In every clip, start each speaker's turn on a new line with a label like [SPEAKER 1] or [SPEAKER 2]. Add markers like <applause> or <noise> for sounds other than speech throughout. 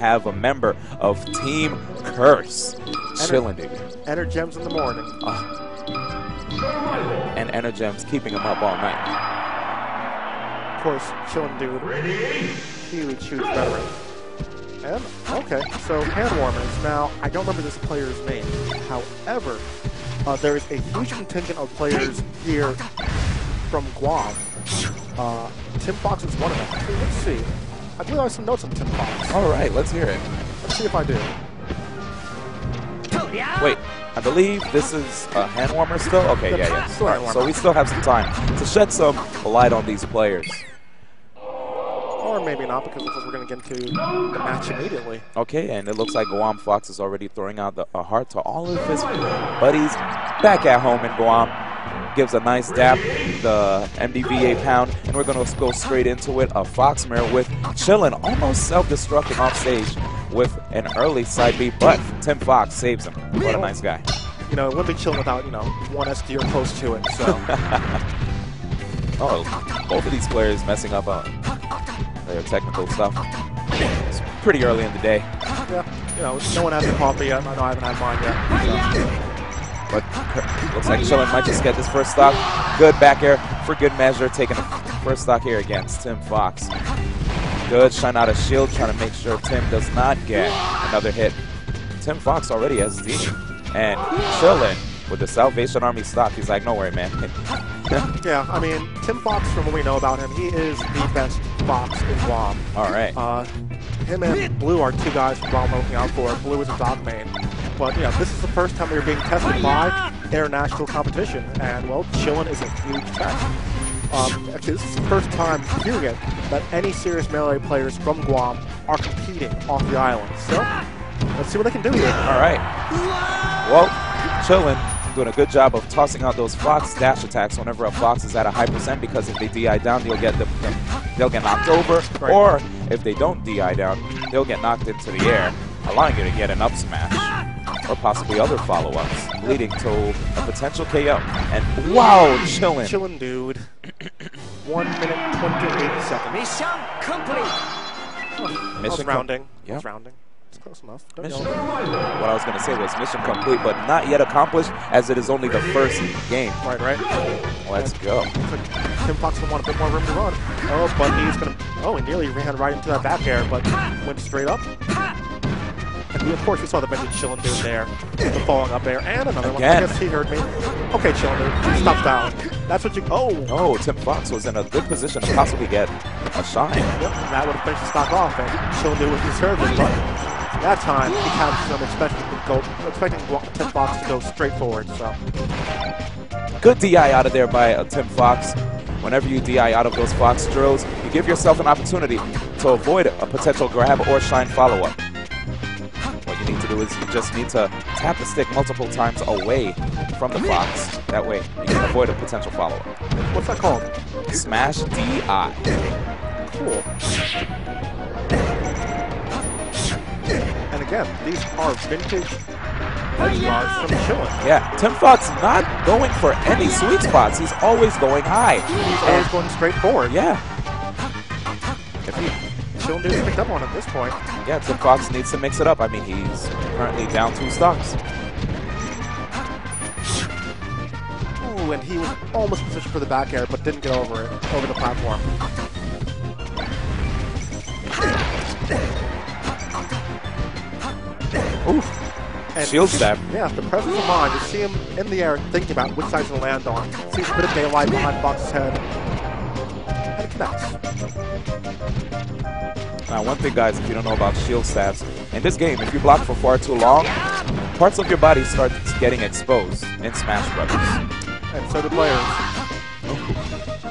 [SPEAKER 1] have a member of Team Curse chilling, dude.
[SPEAKER 2] Energems in the morning.
[SPEAKER 1] And Energems keeping him up all night.
[SPEAKER 2] Of course, chilling dude. Huge, huge veteran. And, okay, so hand warmers. Now, I don't remember this player's name. However, uh, there is a huge contingent of players here from Guam. Uh, Tim Fox is one of them. Let's see. I I have some notes on Tim Fox.
[SPEAKER 1] All right, let's hear it.
[SPEAKER 2] Let's see if I do.
[SPEAKER 1] Wait, I believe this is a hand warmer still? Okay, yeah, yeah. All right, so we still have some time to shed some light on these players.
[SPEAKER 2] Or maybe not, because we're going to get into the match immediately.
[SPEAKER 1] Okay, and it looks like Guam Fox is already throwing out the, a heart to all of his buddies back at home in Guam. Gives a nice dap, the MDVA pound, and we're going to go straight into it. A Fox mirror with Chillin, almost self-destructing off stage with an early side B, but Tim Fox saves him. What a nice guy.
[SPEAKER 2] You know, it wouldn't be chilling without, you know, one SD or close to it, so. <laughs>
[SPEAKER 1] Oh, both of these players messing up on their technical stuff. It's pretty early in the day.
[SPEAKER 2] yeah, you know, no one has a coffee yet. I know I haven't had mine yet. So.
[SPEAKER 1] But looks like Chillin might just get this first stock. Good back air for good measure, taking the first stock here against Tim Fox. Good shine out of shield, trying to make sure Tim does not get another hit. Tim Fox already has D. And Chillin with the Salvation Army stock, he's like, no worry, man. <laughs>
[SPEAKER 2] Yeah, I mean, Tim Fox, from what we know about him, he is the best Fox in Guam.
[SPEAKER 1] All right.
[SPEAKER 2] Uh, him and Blue are two guys from we're looking out for. Blue is a Doc main. But, you know, this is the first time they're being tested by international competition. And, well, Chillin is a huge test. Um, actually, this is the first time, period, that any serious melee players from Guam are competing off the island. So, let's see what they can do here.
[SPEAKER 1] All right. Well, Chillin doing a good job of tossing out those Fox dash attacks whenever a Fox is at a high percent because if they DI down, they'll get them- they'll get knocked over,
[SPEAKER 2] Right.
[SPEAKER 1] or if they don't DI down, they'll get knocked into the air, allowing you to get an up smash or possibly other follow-ups, leading to a potential KO. And wow, Chillin.
[SPEAKER 2] Chillin' dude. <clears throat> One minute, 28 seconds.
[SPEAKER 3] Mission complete.
[SPEAKER 2] I
[SPEAKER 1] Mission
[SPEAKER 2] rounding. I
[SPEAKER 1] Yep.
[SPEAKER 2] rounding. It's close enough. Don't
[SPEAKER 1] Mission.
[SPEAKER 2] yell.
[SPEAKER 1] What I was going to say was mission complete, but not yet accomplished, as it is only the first game.
[SPEAKER 2] Right, right.
[SPEAKER 1] Let's go.
[SPEAKER 2] Tim Fox will want a bit more room to run. Oh, but he's gonna. Oh, he nearly ran right into that back air, but went straight up. And of course, we saw the vintage Chillin' dude there. The falling up air, and another one.
[SPEAKER 1] Again.
[SPEAKER 2] I guess he heard me. Okay, Chillin' dude, stop down. That's what you. Oh,
[SPEAKER 1] Oh, Tim Fox was in a good position to possibly get a shine.
[SPEAKER 2] Yep, and that would have finished the stock off, and Chillin' dude was conservative, but that time he captured him, expecting go, expecting Tim Fox to go straight forward. So
[SPEAKER 1] Good DI out of there by uh, Tim Fox. Whenever you DI out of those Fox drills, you give yourself an opportunity to avoid a potential grab or shine follow-up. You need to do is you just need to tap the stick multiple times away from the Fox. That way, you can avoid a potential follow-up.
[SPEAKER 2] what's that called?
[SPEAKER 1] Smash DI.
[SPEAKER 2] Cool. And again, these are vintage from Chillin'.
[SPEAKER 1] Yeah, Tim Fox not going for any sweet spots. He's always going high.
[SPEAKER 2] He's always going straight forward.
[SPEAKER 1] Yeah. If he,
[SPEAKER 2] dude's picked up on at this point.
[SPEAKER 1] yeah, Tim Fox needs to mix it up. I mean, he's currently down two stocks.
[SPEAKER 2] Ooh, and he was almost positioned for the back air, but didn't get over it, over the platform.
[SPEAKER 1] Oof.
[SPEAKER 2] And
[SPEAKER 1] Shield stab.
[SPEAKER 2] Yeah, the presence of mind to see him in the air thinking about which side to land on. Sees a bit of daylight behind Fox's head.
[SPEAKER 1] Now, one thing, guys, if you don't know about shield stabs, in this game, if you block for far too long, parts of your body start getting exposed in Smash Brothers.
[SPEAKER 2] And so do players.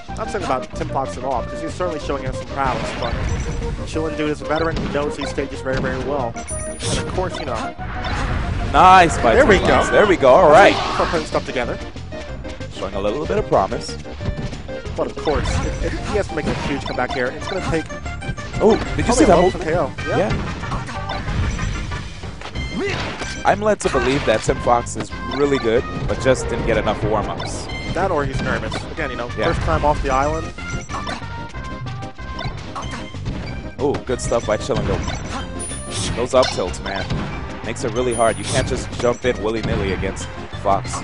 [SPEAKER 2] I'm not saying about Tim Fox at all, because he's certainly showing us some prowess, but Chillin' Dude is a veteran who knows these stages very, very well. And of course, you know,
[SPEAKER 1] Nice by
[SPEAKER 2] There we go.
[SPEAKER 1] There we go. All right.
[SPEAKER 2] putting stuff together.
[SPEAKER 1] Showing a little bit of promise.
[SPEAKER 2] But of course, if, if he has to make a huge comeback here, it's going to take
[SPEAKER 1] Oh, did you see that
[SPEAKER 2] a low
[SPEAKER 1] movement?
[SPEAKER 2] for KO.
[SPEAKER 1] Yeah. I'm led to believe that Tim Fox is really good, but just didn't get enough warm-ups.
[SPEAKER 2] That or he's nervous. Again, you know,
[SPEAKER 1] Yeah.
[SPEAKER 2] first time off the island.
[SPEAKER 1] Oh, good stuff by Chillingo. Those up tilts, man. Makes it really hard. You can't just jump in willy-nilly against Fox.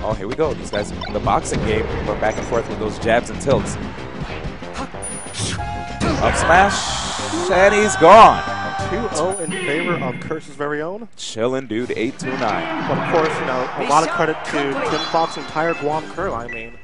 [SPEAKER 1] Oh, here we go. These guys in the boxing game going back and forth with those jabs and tilts. Up smash, and he's gone.
[SPEAKER 2] 2-0 in favor of Curse's very own.
[SPEAKER 1] Chillin' dude, 829.
[SPEAKER 2] But of course, you know, a lot of credit to Tim Fox' entire Guam crew. I mean,